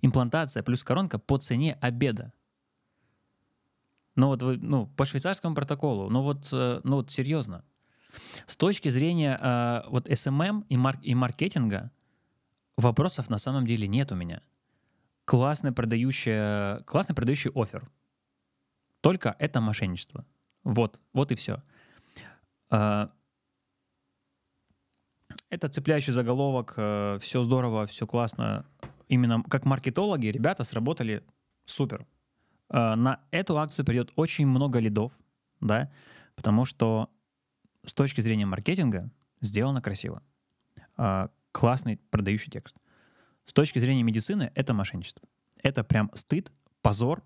имплантация плюс коронка по цене обеда. Ну вот вы, ну, по швейцарскому протоколу, ну вот, э, ну вот серьезно. С точки зрения э, вот SMM и, марк, и маркетинга, Вопросов на самом деле нет у меня. Классный продающий, классный продающий офер. Только это мошенничество. Вот, вот и все. А, это цепляющий заголовок, э, все здорово, все классно. Именно как маркетологи ребята сработали супер. А, на эту акцию придет очень много лидов, да, потому что с точки зрения маркетинга сделано красиво. А, классный продающий текст. С точки зрения медицины это мошенничество. Это прям стыд, позор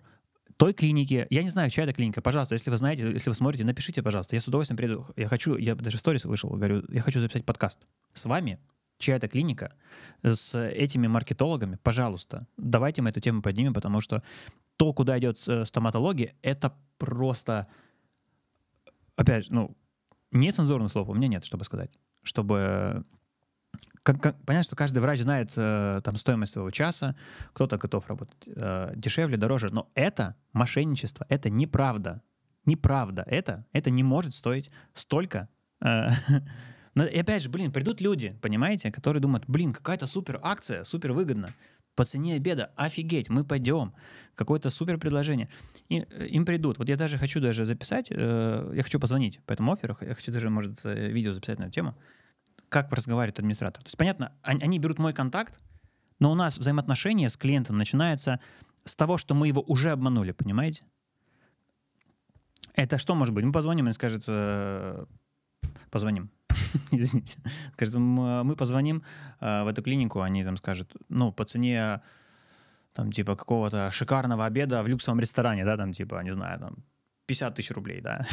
той клиники. Я не знаю, чья это клиника. Пожалуйста, если вы знаете, если вы смотрите, напишите, пожалуйста. Я с удовольствием приду. Я хочу, я даже сторис вышел, говорю, я хочу записать подкаст с вами, чья это клиника, с этими маркетологами, пожалуйста, давайте мы эту тему поднимем, потому что то, куда идет э, стоматология, это просто, опять же, ну, нецензурных слов у меня нет, чтобы сказать, чтобы как, как, понятно, что каждый врач знает э, там стоимость своего часа, кто-то готов работать э, дешевле, дороже, но это мошенничество, это неправда. Неправда. Это, это не может стоить столько. э, И опять же, блин, придут люди, понимаете, которые думают, блин, какая-то супер акция, супер выгодно. По цене обеда, офигеть, мы пойдем. Какое-то супер предложение. И, э, им придут. Вот я даже хочу даже записать, э, я хочу позвонить по этому офферу, я хочу даже, может, э, видео записать на эту тему, как разговаривает администратор. То есть, понятно, они, они берут мой контакт, но у нас взаимоотношения с клиентом начинаются с того, что мы его уже обманули, понимаете? Это что может быть? Мы позвоним, он скажет, э, позвоним, извините, скажет, «М, мы позвоним э, в эту клинику, они там скажут, ну, по цене там, типа, какого-то шикарного обеда в люксовом ресторане, да, там, типа, не знаю, там, 50 тысяч рублей, да.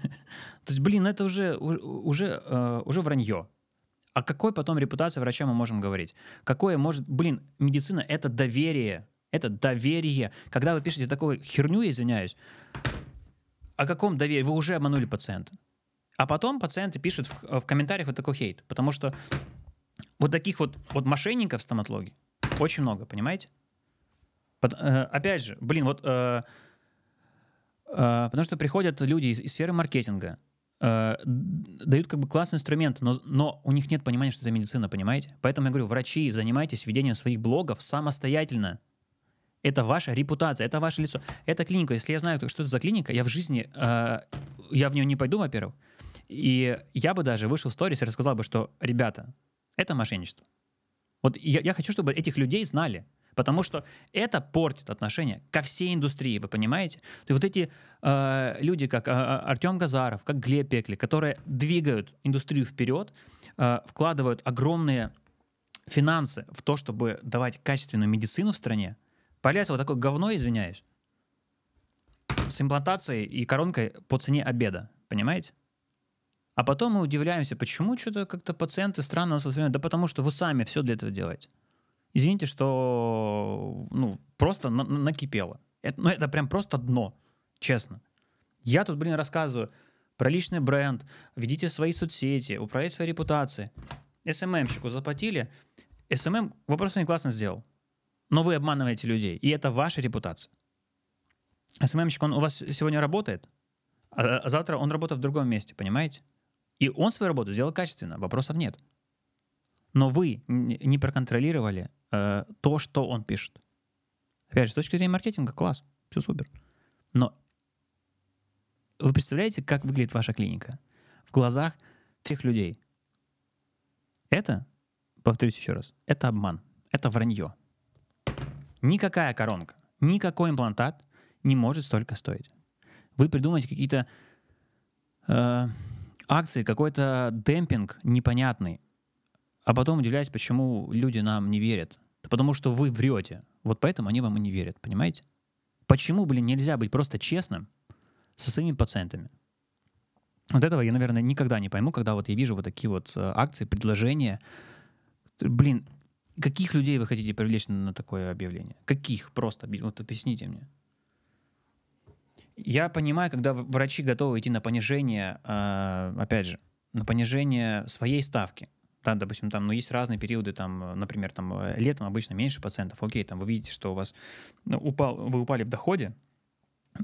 То есть, блин, это уже, уже, э, уже вранье. О какой потом репутации врача мы можем говорить? Какое может... Блин, медицина — это доверие. Это доверие. Когда вы пишете такую херню, извиняюсь, о каком доверии? Вы уже обманули пациента. А потом пациенты пишут в, в комментариях вот такой хейт. Потому что вот таких вот, вот мошенников в стоматологии очень много, понимаете? Пот- э, опять же, блин, вот... э, э, потому что приходят люди из, из сферы маркетинга, э, дают как бы классный инструмент, но, но у них нет понимания, что это медицина, понимаете? Поэтому я говорю, врачи, занимайтесь ведением своих блогов самостоятельно. Это ваша репутация, это ваше лицо. Это клиника. Если я знаю, что это за клиника, я в жизни, э, я в нее не пойду, во-первых. И я бы даже вышел в сторис и рассказал бы, что, ребята, это мошенничество. Вот я, я хочу, чтобы этих людей знали. Потому что это портит отношение ко всей индустрии, вы понимаете? То есть вот эти э, люди, как э, Артем Газаров, как Глеб Пекли, которые двигают индустрию вперед, э, вкладывают огромные финансы в то, чтобы давать качественную медицину в стране, появляется вот такое говно, извиняюсь, с имплантацией и коронкой по цене обеда, понимаете? А потом мы удивляемся, почему что-то как-то пациенты странно воспринимают. Да потому что вы сами все для этого делаете. Извините, что ну, просто на- накипело. Это, ну, это прям просто дно, честно. Я тут, блин, рассказываю про личный бренд, ведите свои соцсети, управляйте своей репутацией. SMM щику заплатили, SMM вопрос не классно сделал. Но вы обманываете людей, и это ваша репутация. SMM щик, он у вас сегодня работает, а а завтра он работает в другом месте, понимаете? И он свою работу сделал качественно, вопросов нет. Но вы не проконтролировали э, то, что он пишет. Опять же, с точки зрения маркетинга, класс, все супер. Но вы представляете, как выглядит ваша клиника в глазах всех людей? Это, повторюсь еще раз, это обман, это вранье. Никакая коронка, никакой имплантат не может столько стоить. Вы придумаете какие-то э, акции, какой-то демпинг непонятный, а потом удивляюсь, почему люди нам не верят. Да потому что вы врете. Вот поэтому они вам и не верят, понимаете? Почему, блин, нельзя быть просто честным со своими пациентами? Вот этого я, наверное, никогда не пойму, когда вот я вижу вот такие вот э, акции, предложения. Блин, каких людей вы хотите привлечь на такое объявление? Каких? Просто, вот объясните мне. Я понимаю, когда врачи готовы идти на понижение, э, опять же, на понижение своей ставки. Да, допустим, там, ну, есть разные периоды, там, э, например, там, э, летом обычно меньше пациентов. Окей, там, вы видите, что у вас ну, упал, вы упали в доходе,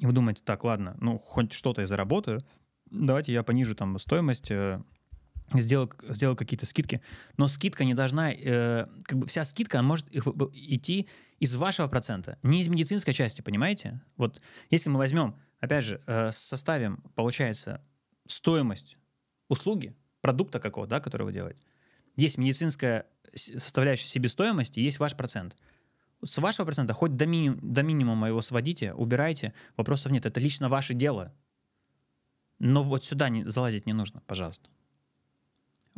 и вы думаете, так, ладно, ну, хоть что-то я заработаю, давайте я понижу там стоимость, э, сделаю, сделаю какие-то скидки. Но скидка не должна, э, как бы вся скидка может в- идти из вашего процента, не из медицинской части, понимаете? Вот если мы возьмем, опять же, э, составим, получается, стоимость услуги, продукта какого-то, да, который вы делаете, есть медицинская составляющая себестоимости, есть ваш процент. С вашего процента хоть до, мини- до минимума его сводите, убирайте, вопросов нет. Это лично ваше дело. Но вот сюда не, залазить не нужно, пожалуйста.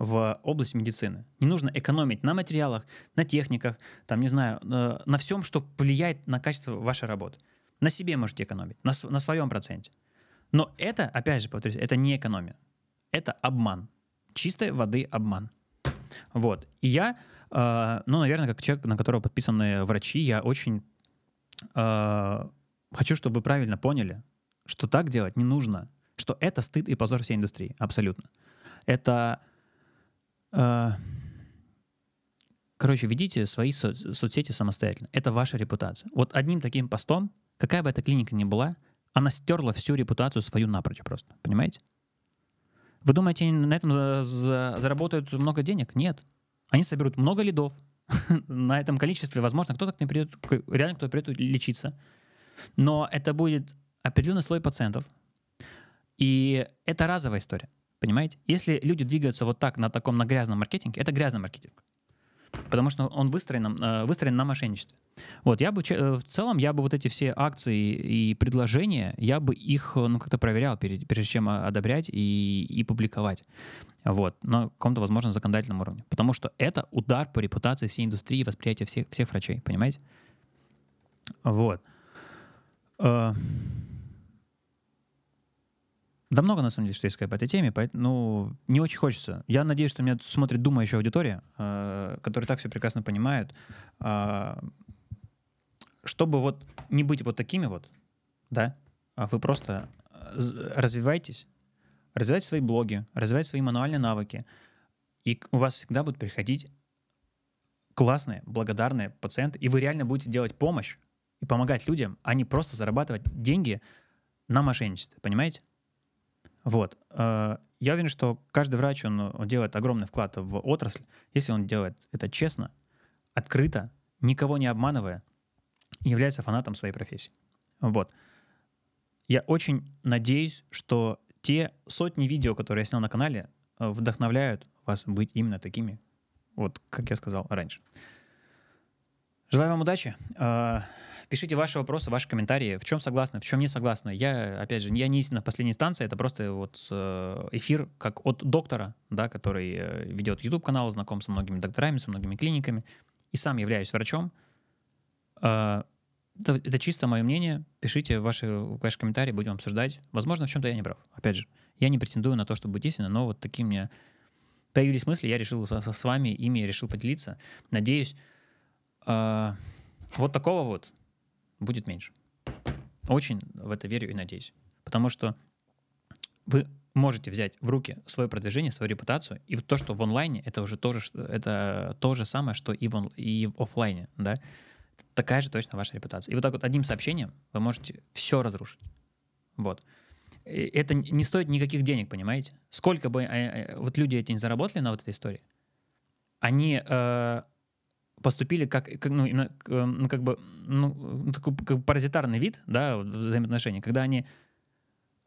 В область медицины. Не нужно экономить на материалах, на техниках, там, не знаю, э, на всем, что влияет на качество вашей работы. На себе можете экономить, на, на своем проценте. Но это, опять же, повторюсь, это не экономия. Это обман. Чистой воды обман. Вот. И я, э, ну, наверное, как человек, на которого подписаны врачи, я очень э, хочу, чтобы вы правильно поняли, что так делать не нужно, что это стыд и позор всей индустрии, абсолютно. Это, короче, ведите свои со- соцсети самостоятельно. Это ваша репутация. Вот одним таким постом, какая бы эта клиника ни была, Она стерла всю репутацию свою напрочь просто, понимаете? Вы думаете, они на этом за- за- заработают много денег? Нет. Они соберут много лидов на этом количестве. Возможно, кто-то к ним придет, реально кто-то придет лечиться. Но это будет определенный слой пациентов. И это разовая история. Понимаете? Если люди двигаются вот так на таком на грязном маркетинге, это грязный маркетинг. Потому что он выстроен, э, выстроен на мошенничестве. Вот, я бы, э, в целом, я бы вот эти все акции и предложения, я бы их, э, ну, как-то проверял, перед- прежде чем одобрять и, и публиковать. Вот, на каком-то, возможно, законодательном уровне. Потому что это удар по репутации всей индустрии, восприятия всех, всех врачей, понимаете? Вот. Да много, на самом деле, что есть сказать по этой теме, поэтому ну, не очень хочется. Я надеюсь, что меня смотрит думающая аудитория, э, которая так все прекрасно понимает. Э, чтобы вот не быть вот такими вот, да, а вы просто э, развивайтесь, развивайте свои блоги, развивайте свои мануальные навыки, и у вас всегда будут приходить классные, благодарные пациенты, и вы реально будете делать помощь и помогать людям, а не просто зарабатывать деньги на мошенничестве, понимаете? Вот. Э, Я уверен, что каждый врач, он, делает огромный вклад в отрасль, если он делает это честно, открыто, никого не обманывая, является фанатом своей профессии. Вот. Я очень надеюсь, что те сотни видео, которые я снял на канале, э, вдохновляют вас быть именно такими, вот как я сказал раньше. Желаю вам удачи. Пишите ваши вопросы, ваши комментарии, в чем согласны, в чем не согласны. Я, опять же, я не истина в последней инстанции, это просто вот э, эфир как от доктора, да, который э, ведет YouTube-канал, знаком со многими докторами, со многими клиниками, и сам являюсь врачом. Э, Это, это чисто мое мнение. Пишите ваши, ваши комментарии, будем обсуждать. Возможно, в чем-то я не прав. Опять же, я не претендую на то, чтобы быть истинным, но вот такие мне появились мысли, я решил со- с вами ими решил поделиться. Надеюсь, э, вот такого вот будет меньше. Очень в это верю и надеюсь. Потому что вы можете взять в руки свое продвижение, свою репутацию, и то, что в онлайне, это уже тоже, это то же самое, что и в, он- и в офлайне, да? Такая же точно ваша репутация. И вот так вот одним сообщением вы можете все разрушить. Вот. И это не стоит никаких денег, понимаете? Сколько бы э, э, вот люди эти не заработали на вот этой истории, они э, поступили как, как, ну, э, ну, как бы, ну, ну, такой как бы паразитарный вид, да, взаимоотношений, когда они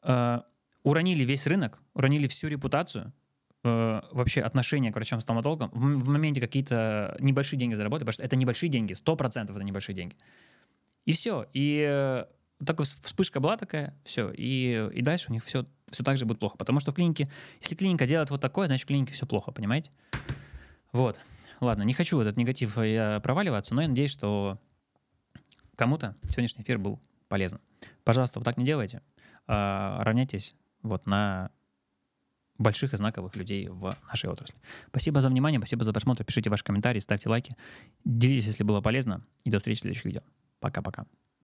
э, уронили весь рынок, уронили всю репутацию, э, вообще отношение к врачам-стоматологам, в, в моменте какие-то небольшие деньги заработали, потому что это небольшие деньги, 100% это небольшие деньги. И все. И э, вс- вспышка была такая, все. И, и дальше у них все, все так же будет плохо. Потому что в клинике, если клиника делает вот такое, значит в клинике все плохо, понимаете? Вот. Ладно, не хочу этот негатив э, проваливаться, но я надеюсь, что кому-то сегодняшний эфир был полезным. Пожалуйста, вот так не делайте. А, равняйтесь вот на больших и знаковых людей в нашей отрасли. Спасибо за внимание, спасибо за просмотр. Пишите ваши комментарии, ставьте лайки. Делитесь, если было полезно. И до встречи в следующих видео. Пока-пока.